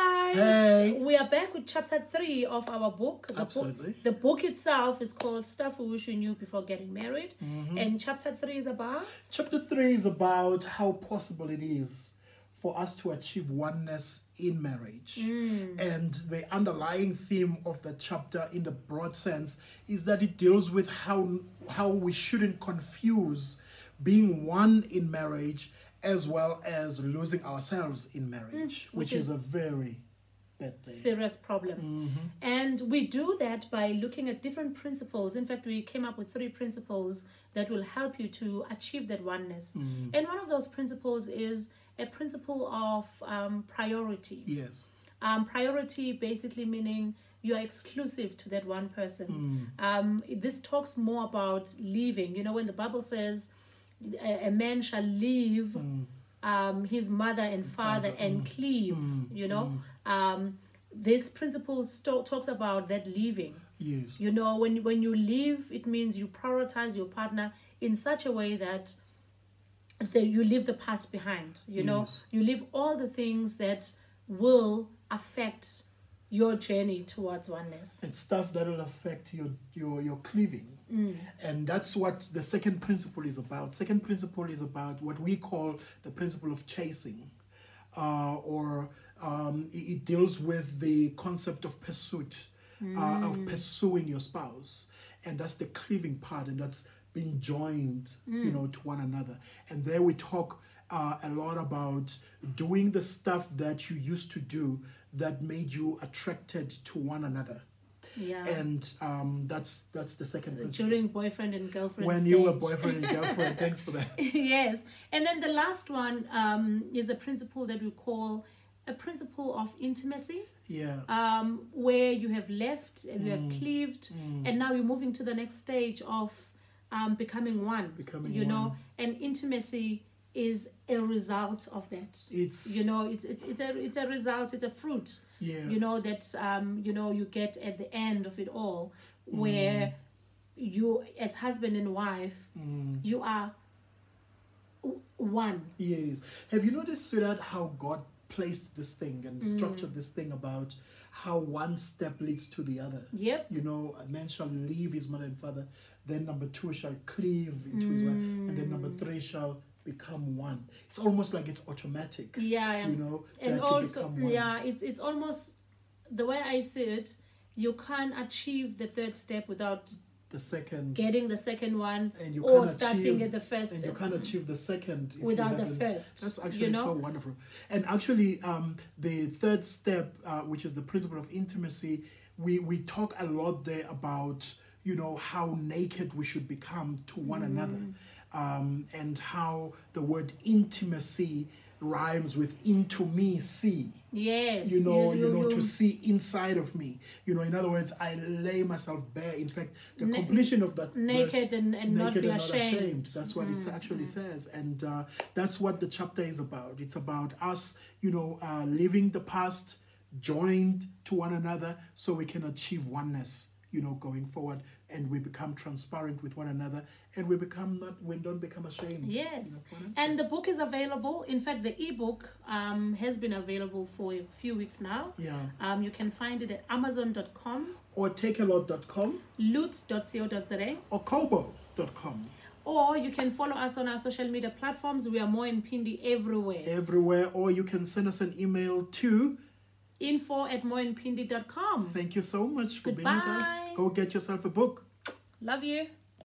guys. Hey. We are back with chapter three of our book. The Absolutely. Book, the book itself is called Stuff We Wish We Knew Before Getting Married. Mm-hmm. And chapter three is about. Chapter 3 is about how possible it is for us to achieve oneness in marriage. And the underlying theme of the chapter, in the broad sense, is that it deals with how, how we shouldn't confuse being one in marriage as well as losing ourselves in marriage, which, which is, is a very serious problem. Mm-hmm. And we do that by looking at different principles. In fact, we came up with three principles that will help you to achieve that oneness. Mm. And one of those principles is a principle of um, priority. Yes. Um, priority basically meaning you are exclusive to that one person. Um, this talks more about leaving. You know, when the Bible says a, a man shall leave um, his mother and father and cleave, you know, um, this principle sto- talks about that leaving. Yes. You know, when when you leave, it means you prioritize your partner in such a way that that you leave the past behind. You know, you leave all the things that will affect your journey towards oneness. and stuff that will affect your your your cleaving. And that's what the second principle is about. Second principle is about what we call the principle of chasing uh, or um, it, it deals with the concept of pursuit uh, of pursuing your spouse. And that's the cleaving part and that's being joined you know to one another. And there we talk uh, a lot about doing the stuff that you used to do that made you attracted to one another Yeah. and um, that's that's the second principle. During boyfriend and girlfriend when you were boyfriend and girlfriend thanks for that yes. And then the last one um, is a principle that we call a principle of intimacy. yeah um, where you have left and you have Mm. cleaved, and now you're moving to the next stage of um, becoming one. Becoming you know, and intimacy is a result of that. it's You know, it's it's it's a it's a result. It's a fruit. yeah You know that um, you know you get at the end of it all, where you as husband and wife, Mm. you are one. yes have you noticed sweetheart how god placed this thing and Mm. structured this thing about how one step leads to the other Yep. you know a man shall leave his mother and father then number two shall cleave into his wife and then number three shall become one. It's almost like it's automatic Yeah. you know and also you yeah it's it's almost the way i see it you can't achieve the third step without the second. getting the second one and you or can't starting achieve, at the first and you can't achieve the second without the first, That's you actually know? so wonderful. And actually, um, the third step, uh, which is the principle of intimacy, we we talk a lot there about you know how naked we should become to one another, um, and how the word intimacy rhymes with into me see. Yes you know you, know you- to see inside of me. You know in other words i lay myself bare. In fact the Na- completion of that naked verse, and, and not naked be and ashamed, that's what it actually says. And uh, that's what the chapter is about. It's about us you know uh, living the past joined to one another so we can achieve oneness you know going forward and we become transparent with one another and we become not we don't become ashamed. You yes. know, and the book is available. In fact the ebook um, has been available for a few weeks now. Yeah. Um, you can find it at amazon.com or takealot.com loot.co.za or kobo.com or you can follow us on our social media platforms. We are Mo and Phindi everywhere. Everywhere. Or you can send us an email to info at moandphindi.com thank you so much for being with us. Goodbye. go get yourself a book. Love you